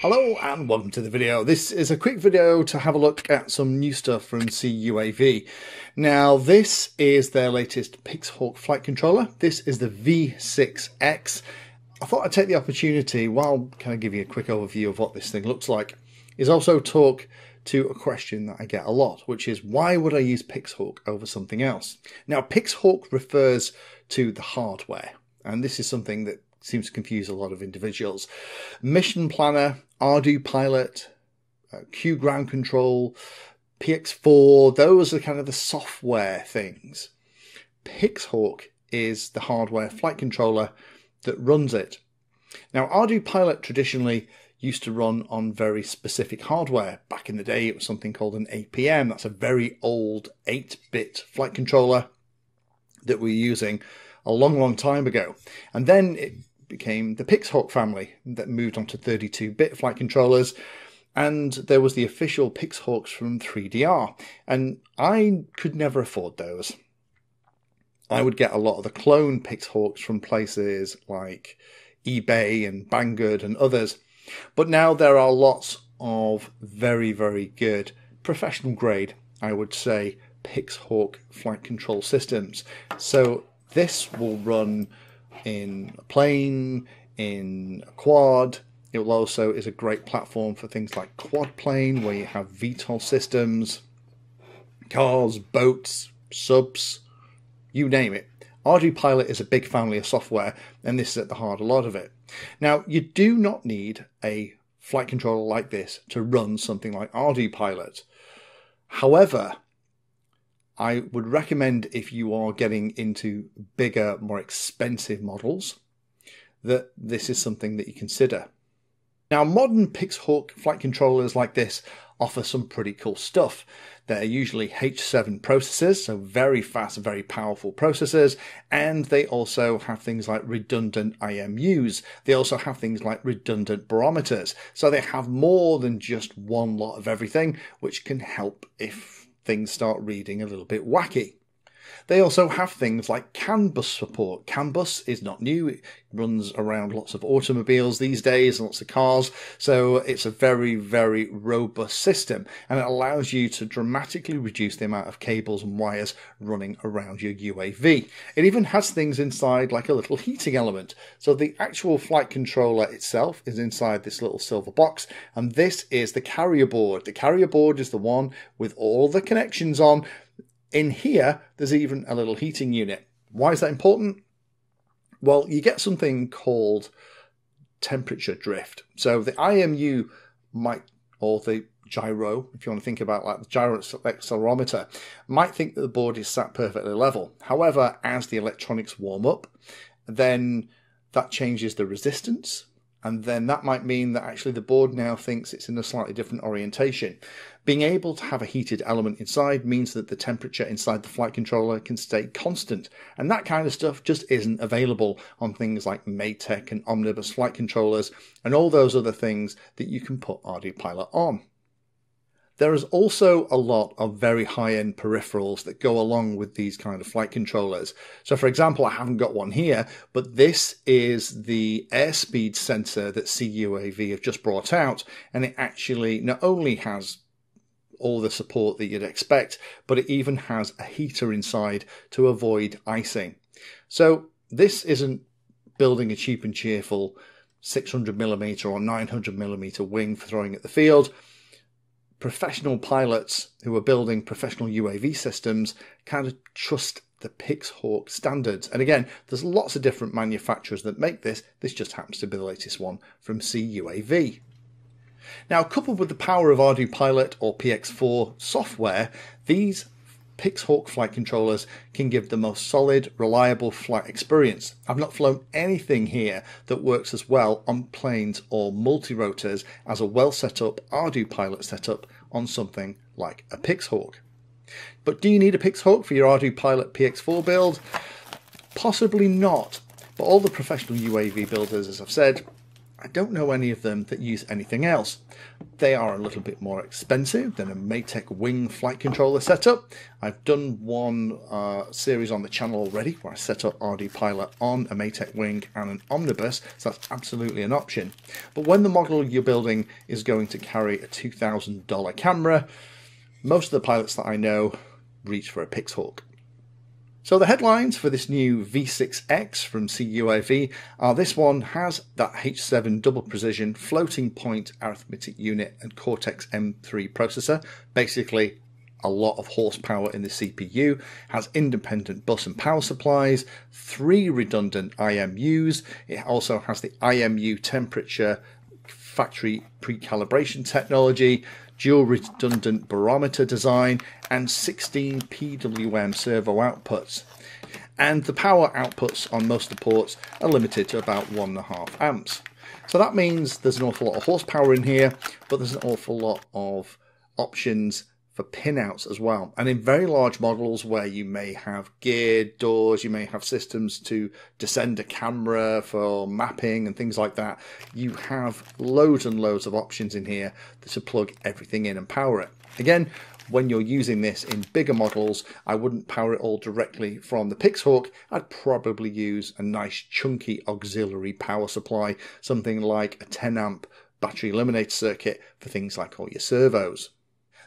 Hello and welcome to the video. This is a quick video to have a look at some new stuff from CUAV. Now this is their latest Pixhawk flight controller. This is the V6X. I thought I'd take the opportunity, while kind of give you a quick overview of what this thing looks like, is also talk to a question that I get a lot, which is why would I use Pixhawk over something else? Now Pixhawk refers to the hardware, and this is something that seems to confuse a lot of individuals. Mission Planner, ArduPilot, uh, QGroundControl, PX4, those are kind of the software things. Pixhawk is the hardware flight controller that runs it. Now, ArduPilot traditionally used to run on very specific hardware. Back in the day, it was something called an APM. That's a very old 8 bit flight controller that we're using a long, long time ago. And then it became the Pixhawk family that moved on to 32 bit flight controllers. And there was the official Pixhawks from 3DR. And I could never afford those. I would get a lot of the clone Pixhawks from places like eBay and Banggood and others. But now there are lots of very, very good professional grade, I would say, Pixhawk flight control systems. So this will run in a plane, in a quad. It will also is a great platform for things like quad plane, where you have VTOL systems, cars, boats, subs, you name it. ArduPilot is a big family of software, and this is at the heart of a lot of it. Now, you do not need a flight controller like this to run something like ArduPilot. However, I would recommend if you are getting into bigger, more expensive models, that this is something that you consider. Now, modern Pixhawk flight controllers like this offer some pretty cool stuff. They're usually H7 processors, so very fast, very powerful processors, and they also have things like redundant IMUs. They also have things like redundant barometers, so they have more than just one lot of everything, which can help if things start reading a little bit wacky. They also have things like CAN bus support. CAN bus is not new. It runs around lots of automobiles these days and lots of cars. So it's a very, very robust system and it allows you to dramatically reduce the amount of cables and wires running around your UAV. It even has things inside like a little heating element. So the actual flight controller itself is inside this little silver box and this is the carrier board. The carrier board is the one with all the connections on in here, there's even a little heating unit. Why is that important? Well, you get something called temperature drift. So the IMU might, or the gyro, if you want to think about like the gyro accelerometer, might think that the board is sat perfectly level. However, as the electronics warm up, then that changes the resistance and then that might mean that actually the board now thinks it's in a slightly different orientation. Being able to have a heated element inside means that the temperature inside the flight controller can stay constant, and that kind of stuff just isn't available on things like Matek and Omnibus flight controllers and all those other things that you can put ArduPilot on. There is also a lot of very high end peripherals that go along with these kind of flight controllers. So, for example, I haven't got one here, but this is the airspeed sensor that CUAV have just brought out, and it actually not only has all the support that you'd expect, but it even has a heater inside to avoid icing. So, this isn't building a cheap and cheerful 600mm or 900mm wing for throwing at the field professional pilots who are building professional UAV systems kind of trust the Pixhawk standards. And again, there's lots of different manufacturers that make this. This just happens to be the latest one from CUAV. Now, coupled with the power of ArduPilot or PX4 software, these Pixhawk flight controllers can give the most solid, reliable flight experience. I've not flown anything here that works as well on planes or multirotors as a well set up ArduPilot setup on something like a Pixhawk. But do you need a Pixhawk for your ArduPilot PX4 build? Possibly not, but all the professional UAV builders, as I've said, I don't know any of them that use anything else. They are a little bit more expensive than a Matek Wing flight controller setup. I've done one uh, series on the channel already where I set up ArduPilot on a Matek Wing and an Omnibus, so that's absolutely an option. But when the model you're building is going to carry a $2,000 camera, most of the pilots that I know reach for a Pixhawk. So the headlines for this new V6X from CUAV are this one has that H7 double precision floating point arithmetic unit and Cortex M3 processor, basically a lot of horsepower in the CPU, has independent bus and power supplies, three redundant IMUs, it also has the IMU temperature factory pre-calibration technology, dual redundant barometer design, and 16 PWM servo outputs. And the power outputs on most of the ports are limited to about 1.5 amps. So that means there's an awful lot of horsepower in here, but there's an awful lot of options for pinouts as well. And in very large models where you may have geared doors, you may have systems to descend a camera for mapping and things like that, you have loads and loads of options in here to plug everything in and power it. Again, when you're using this in bigger models, I wouldn't power it all directly from the Pixhawk. I'd probably use a nice chunky auxiliary power supply, something like a 10 amp battery eliminator circuit for things like all your servos.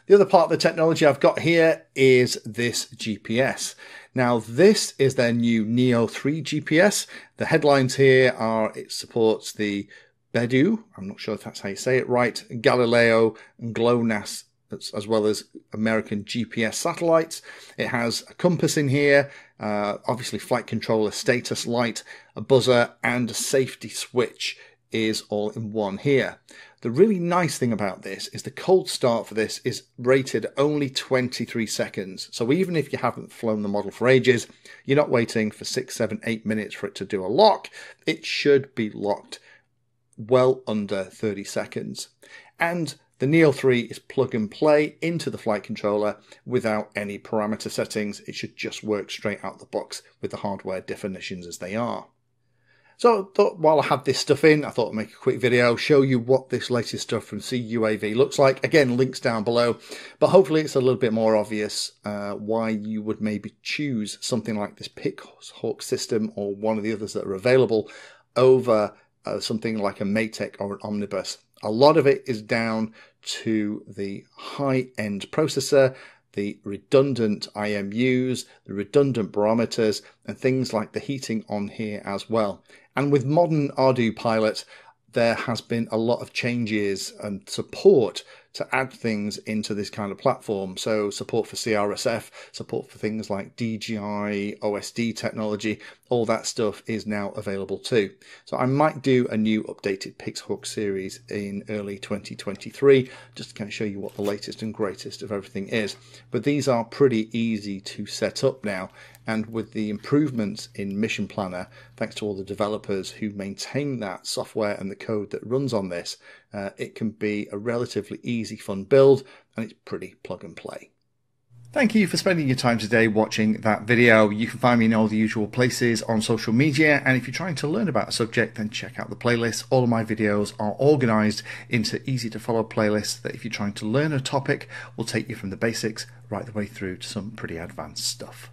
The other part of the technology I've got here is this GPS. Now, this is their new Neo 3 GPS. The headlines here are it supports the Beidou, I'm not sure if that's how you say it right, Galileo and GLONASS as well as American GPS satellites. It has a compass in here, uh, obviously flight controller status light, a buzzer, and a safety switch is all in one here. The really nice thing about this is the cold start for this is rated only 23 seconds. So even if you haven't flown the model for ages, you're not waiting for six, seven, eight minutes for it to do a lock. It should be locked well under 30 seconds. And the Neo 3 is plug and play into the flight controller without any parameter settings. It should just work straight out the box with the hardware definitions as they are. So thought while I had this stuff in, I thought I'd make a quick video, show you what this latest stuff from CUAV looks like. Again, links down below, but hopefully it's a little bit more obvious uh, why you would maybe choose something like this Pixhawk system or one of the others that are available over uh, something like a Matek or an Omnibus. A lot of it is down to the high-end processor the redundant IMUs, the redundant barometers, and things like the heating on here as well. And with modern ArduPilot, there has been a lot of changes and support to add things into this kind of platform. So support for CRSF, support for things like DJI, OSD technology, all that stuff is now available too. So I might do a new updated Pixhawk series in early 2023, just to kind of show you what the latest and greatest of everything is. But these are pretty easy to set up now. And with the improvements in Mission Planner, thanks to all the developers who maintain that software and the code that runs on this, uh, it can be a relatively easy, fun build, and it's pretty plug and play. Thank you for spending your time today watching that video. You can find me in all the usual places on social media. And if you're trying to learn about a subject, then check out the playlist. All of my videos are organized into easy to follow playlists that if you're trying to learn a topic will take you from the basics right the way through to some pretty advanced stuff.